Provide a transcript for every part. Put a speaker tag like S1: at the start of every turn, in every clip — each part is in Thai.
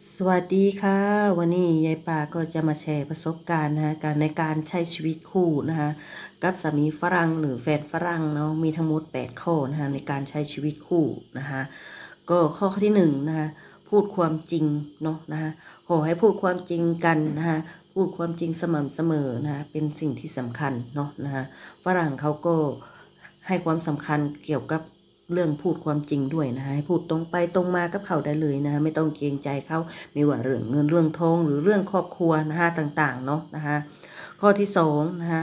S1: สวัสดีค่ะ วันนี้ยายป่าก็จะมาแชร์ประสบการณ์นะคะการในการใช้ชีวิตคู่นะคะกับสามีฝรั่งหรือแฟนฝรั่งเนาะมีทั้งหมด 8 ข้อนะคะในการใช้ชีวิตคู่นะคะก็ข้อที่หนึ่งนะคะพูดความจริงเนาะนะคะขอให้พูดความจริงกันนะคะพูดความจริงสม่ำเสมอนะคะเป็นสิ่งที่สำคัญเนาะนะคะฝรั่งเขาก็ให้ความสำคัญเกี่ยวกับ เรื่องพูดความจริงด้วยนะคะให้พูดตรงไปตรงมากับเขาได้เลยนะคะไม่ต้องเกรงใจเขาไม่ว่าเรื่องเงินเรื่องทองหรือเรื่องครอบครัวนะคะต่างๆเนาะนะคะข้อที่สองนะคะ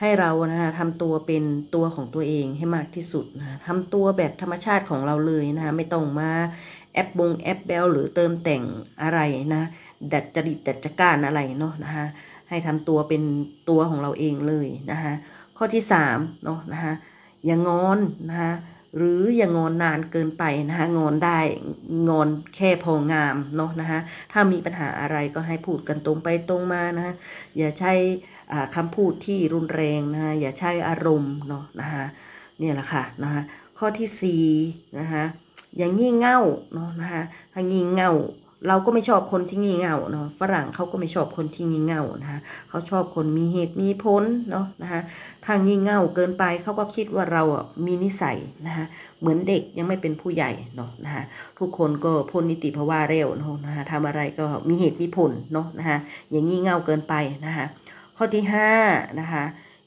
S1: ให้เรานะคะทำตัวเป็นตัวของตัวเองให้มากที่สุดนะคะทำตัวแบบธรรมชาติของเราเลยนะคะไม่ต้องมาแอ๊บบงแอ๊บแบ๊วหรือเติมแต่งอะไรนะดัดจริตดัดจริตอะไรเนาะนะคะให้ทำตัวเป็นตัวของเราเองเลยนะคะข้อที่สามเนาะนะคะอย่างงอนนะคะ หรืออย่างงอนนานเกินไปนะคะงอนได้งอนแค่พองามเนาะนะคะถ้ามีปัญหาอะไรก็ให้พูดกันตรงไปตรงมานะคะอย่าใช้คำพูดที่รุนแรงนะคะอย่าใช้อารมณ์เนาะนะคะเนี่ยแหละค่ะนะคะข้อที่สี่นะคะอย่างงี่เง่าเนาะนะคะถ้างี่เง่า เราก็ไม่ชอบคนที่งี่เง่าเนาะฝรั่งเขาก็ไม่ชอบคนที่งี่เง่านะคะเขาชอบคนมีเหตุมีผลเนาะนะคะถ้างี่เง่าเกินไปเขาก็คิดว่าเราอะมีนิสัยนะคะเหมือนเด็กยังไม่เป็นผู้ใหญ่เนาะนะคะทุกคนก็พ้นนิติภาวะเร็วเนาะนะคะทำอะไรก็มีเหตุมีผลเนาะนะคะอย่างงี่เง่าเกินไปนะคะข้อที่ห้านะคะ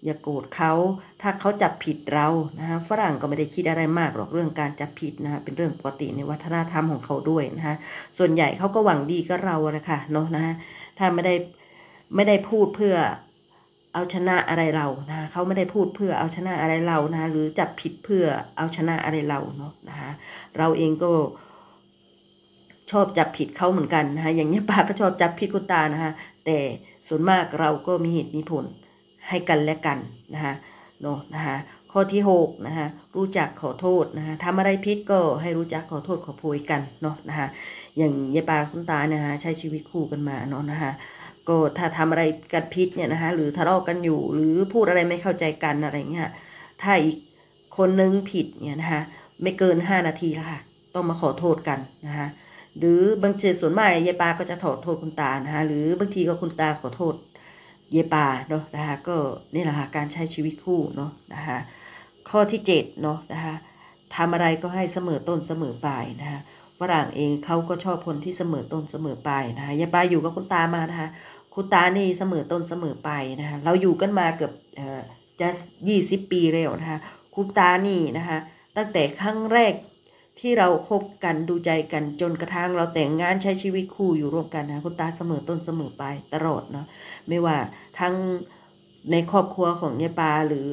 S1: อย่าโกรธเขา ถ้าเขาจับผิดเรานะคะฝรั่งก็ไม่ได้คิดอะไรมากหรอกเรื่องการจับผิดนะคะเป็นเรื่องปกติในวัฒนธรรมของเขาด้วยนะคะส่วนใหญ่เขาก็หวังดีกับเราแหละค่ะเนาะนะคะถ้าไม่ได้ไม่ได้พูดเพื่อเอาชนะอะไรเรานะเขาไม่ได้พูดเพื่อเอาชนะอะไรเรานะหรือจับผิดเพื่อเอาชนะอะไรเราเนาะนะคะเราเองก็ชอบจับผิดเขาเหมือนกันนะคะอย่างนี้ป้าก็ชอบจับผิดคุณตานะคะแต่ส่วนมากเราก็มีเหตุมีผล ให้กันและกันนะคะเนาะนะคะข้อที่6นะคะรู้จักขอโทษนะคะทำอะไรผิดก็ให้รู้จักขอโทษขอโพยกันเนาะนะคะอย่างยายปาคุณตาเนี่ยนะคะใช้ชีวิตคู่กันมาเนาะนะคะก็ถ้าทำอะไรกันผิดเนี่ยนะคะหรือทะเลาะกันอยู่หรือพูดอะไรไม่เข้าใจกันอะไรเงี้ยถ้าอีกคนนึงผิดเนี่ยนะคะไม่เกิน 5 นาทีแล้วค่ะ ต้องมาขอโทษกันนะคะหรือบางทีส่วนมากยายปาก็จะขอโทษคุณตานะคะหรือบางทีก็คุณตาขอโทษ เยปาเนาะนะคะก็นี่แหละค่ะการใช้ชีวิตคู่เนาะนะคะข้อที่7เนาะนะคะทำอะไรก็ให้เสมอต้นเสมอปลายนะคะฝรั่งเองเขาก็ชอบคนที่เสมอต้นเสมอปลายนะคะยายปาอยู่กับคุณตามานะคะคุณตานี่เสมอต้นเสมอปลายนะคะเราอยู่กันมาเกือบจะยี่สิบปีแล้วนะคะคุณตานี่นะคะตั้งแต่ครั้งแรก ที่เราคบกันดูใจกันจนกระทั่งเราแต่งงานใช้ชีวิตคู่อยู่ร่วมกันนะคุณตาเสมอต้นเสมอปลายตลอดเนาะไม่ว่าทั้งในครอบครัวของยายปาหรือ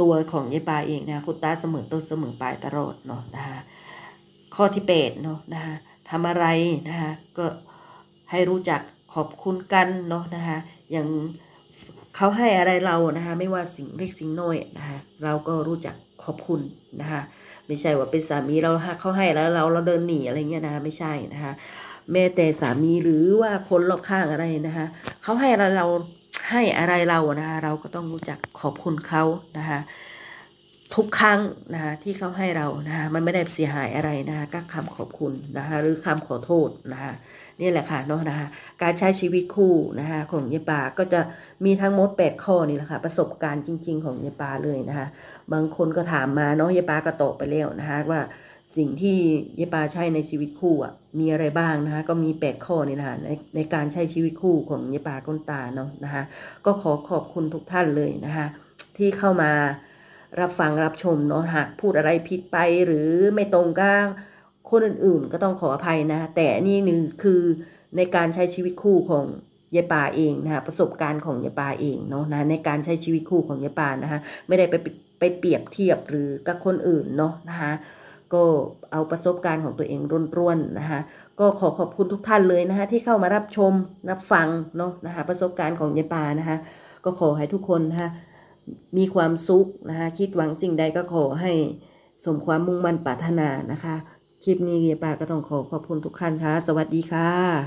S1: ตัวของยายปาเองนะคุณตาเสมอต้นเสมอปลายตลอดเนาะนะคะข้อที่แปดเนาะนะคะทำอะไรนะคะก็ให้รู้จักขอบคุณกันเนาะนะคะอย่าง เขาให้อะไรเรานะคะไม่ว่าสิ่งเล็กสิ่งน้อยนะคะเราก็รู้จักขอบคุณนะคะไม่ใช่ว่าเป็นสามีเราเขาให้แล้วเราเราเดินหนีอะไรเงี้ยนะคะไม่ใช่นะคะแม้แต่สามีหรือว่าคนรอบข้างอะไรนะคะเขาให้เราเราให้อะไรเรานะคะเราก็ต้องรู้จักขอบคุณเขานะคะ ทุกครั้งนะคะที่เขาให้เรานะคะมันไม่ได้เสียหายอะไรนะคะก็คำขอบคุณนะคะหรือคำขอโทษนะคะนี่แหละค่ะเนาะนะคะการใช้ชีวิตคู่นะคะของยายปาก็จะมีทั้งหมด 8 ข้อนี่แหละค่ะประสบการณ์จริง ๆ ของยายปาเลยนะคะบางคนก็ถามมาเนาะยายปาก็ตอบไปแล้วนะคะว่าสิ่งที่ยายปาใช้ในชีวิตคู่อะมีอะไรบ้างนะคะก็มี 8 ข้อนี่นะคะในในการใช้ชีวิตคู่ของยายปาก้นตาเนาะนะคะก็ขอขอบคุณทุกท่านเลยนะคะที่เข้ามา รับฟังรับชมเนาะหากพูดอะไรผิดไปหรือไม่ตรงกับคนอื่นๆ ก็ต้องขออภัยนะ แต่นี่นึงคือในการใช้ชีวิตคู่ของยายปาเองนะคะประสบการณ์ของยายปาเองเนาะนะในการใช้ชีวิตคู่ของยายปานะคะไม่ได้ไปไปเปรียบเทียบหรือกับคนอื่นเนาะนะคะก็เอาประสบการณ์ของตัวเองร่วนๆนะคะก็ขอขอบคุณทุกท่านเลยนะคะที่เข้ามารับชมรับฟังเนาะนะคะประสบการณ์ของยายปานะคะก็ขอให้ทุกคนนะคะ มีความสุขนะคะคิดหวังสิ่งใดก็ขอให้สมความมุ่งมั่นปรารถนานะคะ คลิปนี้ยายปาก็ต้องขอขอบคุณทุกท่านค่ะ สวัสดีค่ะ